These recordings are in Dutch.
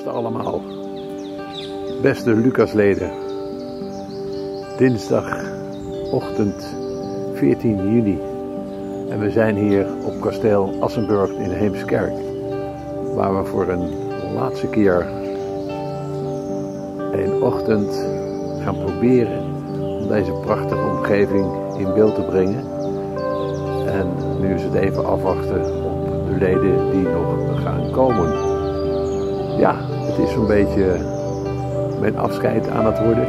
Goedenavond allemaal, beste Lucasleden. Dinsdagochtend 14 juni en we zijn hier op kasteel Assenburg in Heemskerk, waar we voor een laatste keer een ochtend gaan proberen om deze prachtige omgeving in beeld te brengen. En nu is het even afwachten op de leden die nog gaan komen. Ja, het is zo'n beetje mijn afscheid aan het worden.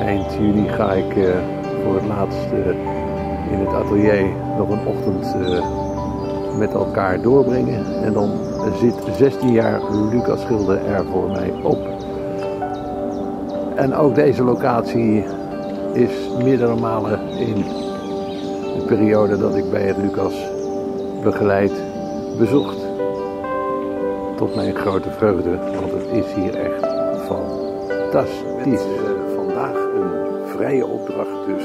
Eind juni ga ik uh, voor het laatst uh, in het atelier nog een ochtend uh, met elkaar doorbrengen. En dan zit 16 jaar Lucas Schilder er voor mij op. En ook deze locatie is meerdere malen in de periode dat ik bij het Lucas begeleid bezocht. Tot mijn grote vreugde, want het is hier echt fantastisch. Uh, vandaag een vrije opdracht, dus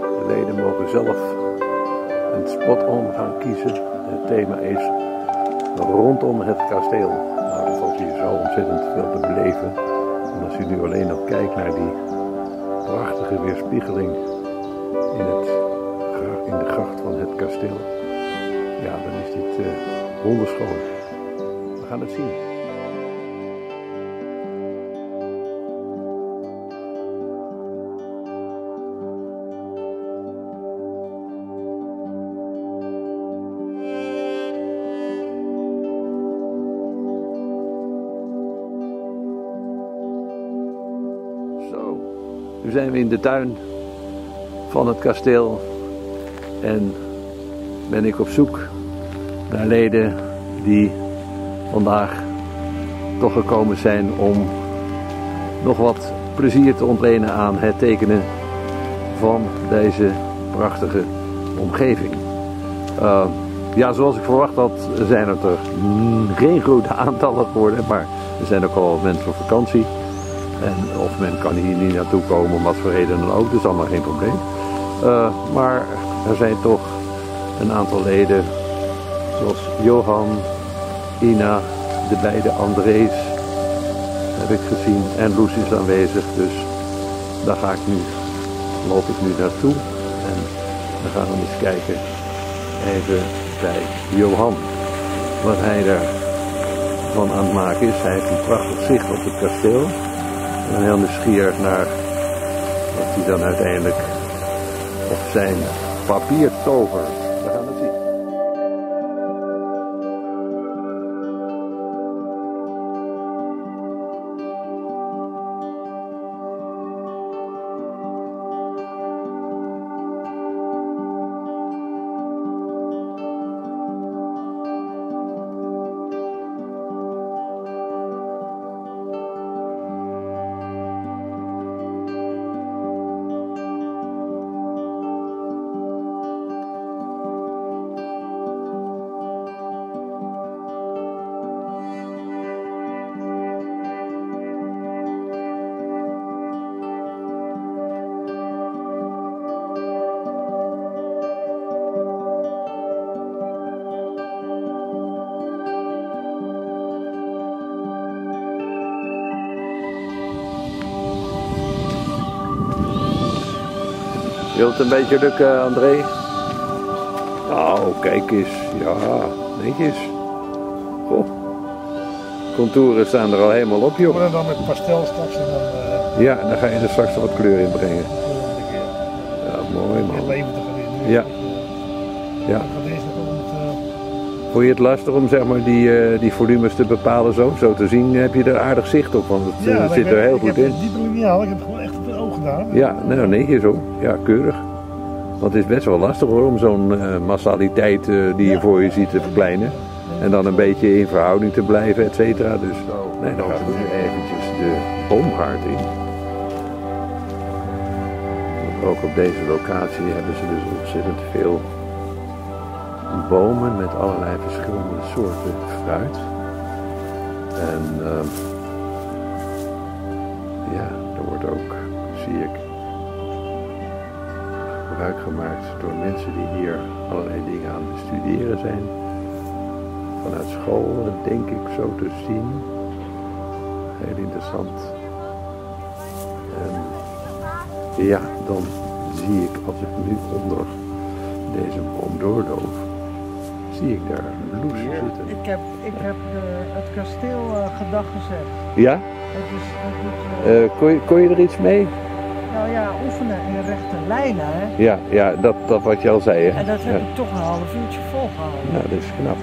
de leden mogen zelf een spot om gaan kiezen. Het thema is rondom het kasteel. Nou, dat valt hier zo ontzettend veel te beleven. En als u nu alleen nog kijkt naar die prachtige weerspiegeling in, het, in de gracht van het kasteel, ja, dan is dit uh. Gaan het zien. Zijn we in de tuin van het kasteel en ben ik op zoek naar leden die vandaag toch gekomen zijn om nog wat plezier te ontlenen aan het tekenen van deze prachtige omgeving. Uh, ja, zoals ik verwacht had, zijn het er geen grote aantallen geworden, maar er zijn ook al mensen op vakantie. En of men kan hier niet naartoe komen, om wat voor reden dan ook, is allemaal geen probleem. Uh, maar er zijn toch een aantal leden, zoals Johan, Ina, de beide André's heb ik gezien en Loes is aanwezig, dus daar ga ik nu, loop ik nu naartoe en dan gaan we eens kijken even bij Johan wat hij er van aan het maken is. Hij heeft een prachtig zicht op het kasteel. Ben heel nieuwsgierig naar wat hij dan uiteindelijk op zijn papier Wil het een beetje lukken, André? Nou, kijk eens. Ja, netjes. Goh. Contouren staan er al helemaal op, joh. Maar dan met pastel straks en dan... Uh, ja, dan ga je er straks wat kleur in brengen. Ja, mooi man. in. Ja. Ja. Vond je het lastig om zeg maar, die, uh, die volumes te bepalen zo? Zo te zien heb je er aardig zicht op, want het, ja, zit er heel goed in. Ik heb lineaal, ik heb gewoon echt gedaan. Ja, nou netjes zo. Ja, keurig. Want het is best wel lastig hoor, om zo'n uh, massaliteit uh, die je voor je ziet te verkleinen. En dan een beetje in verhouding te blijven, et cetera. Dus nee, dan gaan we nu eventjes de boomgaard in. Want ook op deze locatie hebben ze dus ontzettend veel bomen met allerlei verschillende soorten fruit. En uh, ja, er wordt ook, zie ik, gebruik gemaakt door mensen die hier allerlei dingen aan het bestuderen zijn. Vanuit school, denk ik zo te zien. heel interessant. En ja, dan zie ik als ik nu onder deze boom doorloop, zie ik daar Loes zitten. Ik heb, ik heb de, het kasteel uh, gedag gezegd. Ja? Het is, het is, uh, Uh, kon, je, kon je er iets mee? Nou ja, oefenen in rechte lijnen. Hè? Ja, ja dat, dat wat je al zei. Hè? En dat heb ja. ik toch een half uurtje volgehouden. Nou, dat is knap.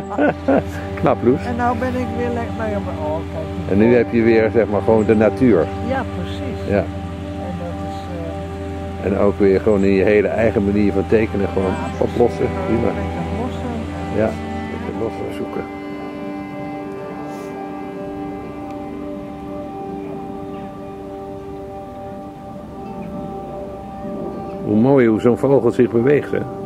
knap, Loes. En nou ben ik weer lekker bij hem. Oh, kijk. En nu heb je weer, zeg maar, gewoon de natuur. Ja, precies. Ja. En dat is... eh, En ook weer gewoon in je hele eigen manier van tekenen gewoon ja, oplossen. Gewoon Prima. lossen. Ja, lekker los zoeken. Hoe mooi hoe zo'n vogel zich beweegt, hè?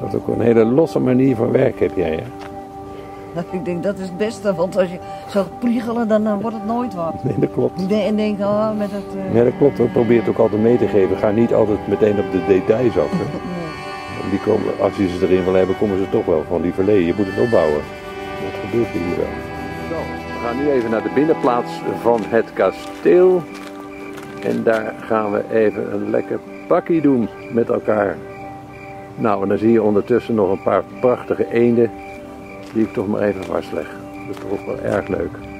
Dat is ook een hele losse manier van werken heb jij, hè? Ik denk dat is het beste, want als je zou pliegelen, dan eh, wordt het nooit wat. Nee, dat klopt. Ik denk, en denk oh, met het... eh, Ja, dat klopt. Ik probeer het ook altijd mee te geven. Ga niet altijd meteen op de details af. Hè? nee. Die komen, als je ze erin wil hebben, komen ze toch wel van die verleden. Je moet het opbouwen. Dat gebeurt hier wel. Zo, we gaan nu even naar de binnenplaats van het kasteel. En daar gaan we even een lekker pakkie doen met elkaar. Nou, en dan zie je ondertussen nog een paar prachtige eenden. Die ik toch maar even vastleg. Dat is toch wel erg leuk.